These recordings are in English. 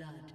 Blood.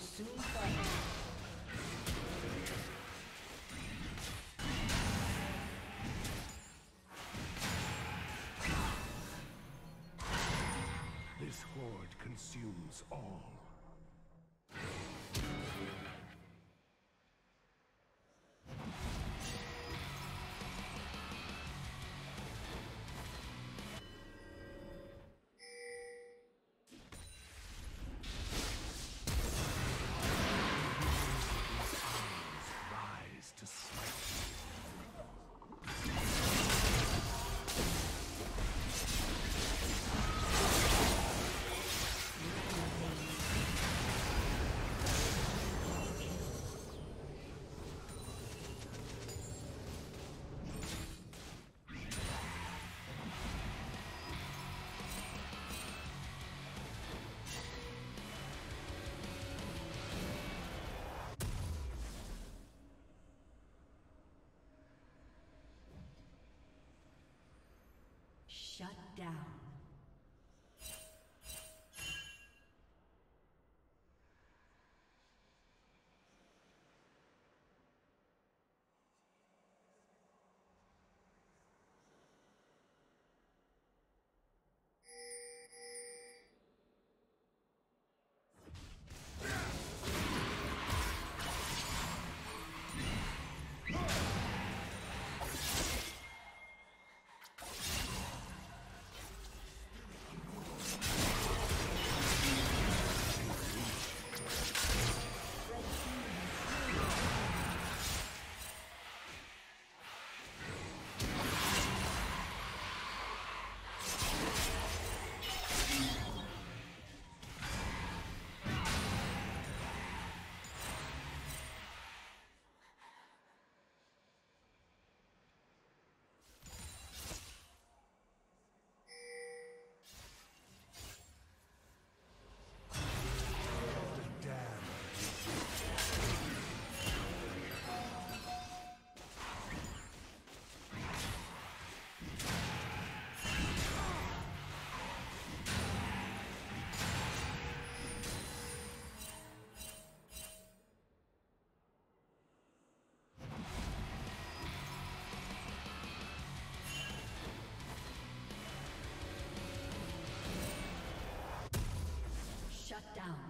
Soon fall. This horde consumes all. Down. Shut down.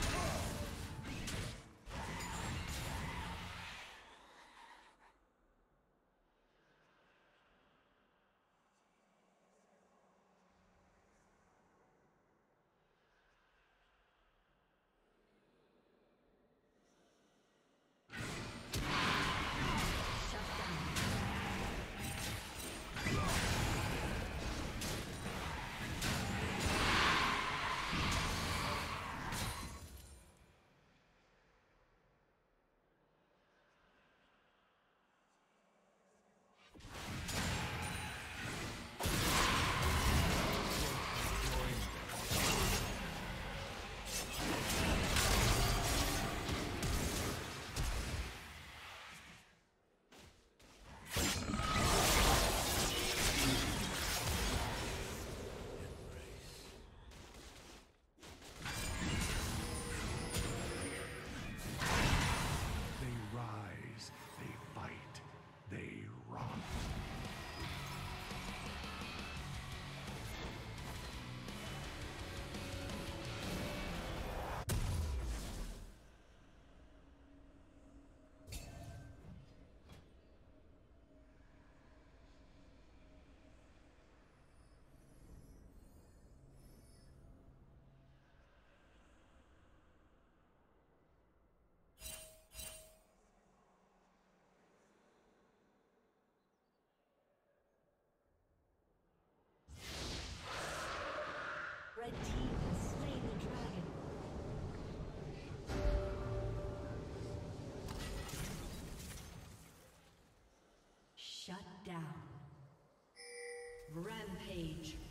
Rampage.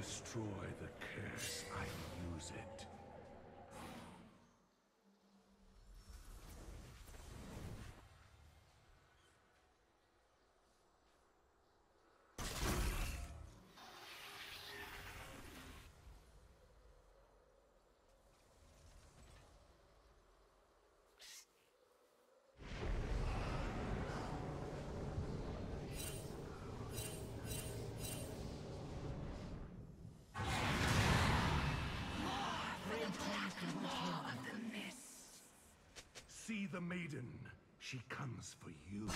Destroy the curse, I use it. See the maiden. She comes for you.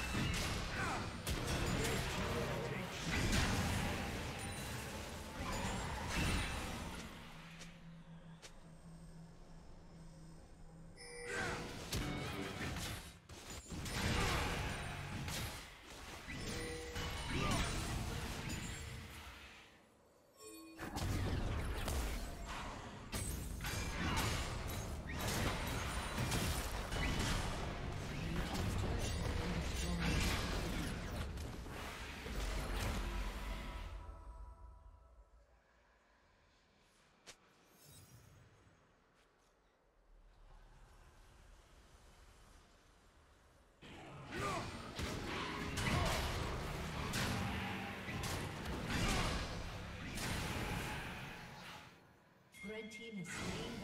Team has slain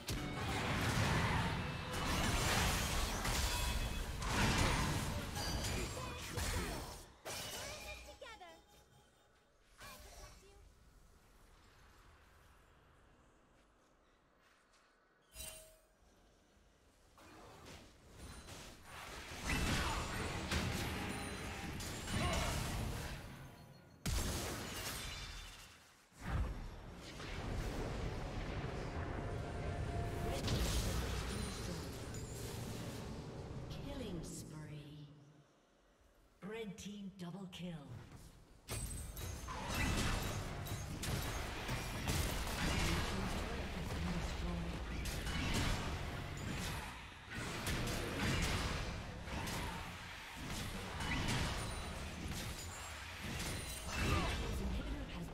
Red team double kill.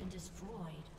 destroyed.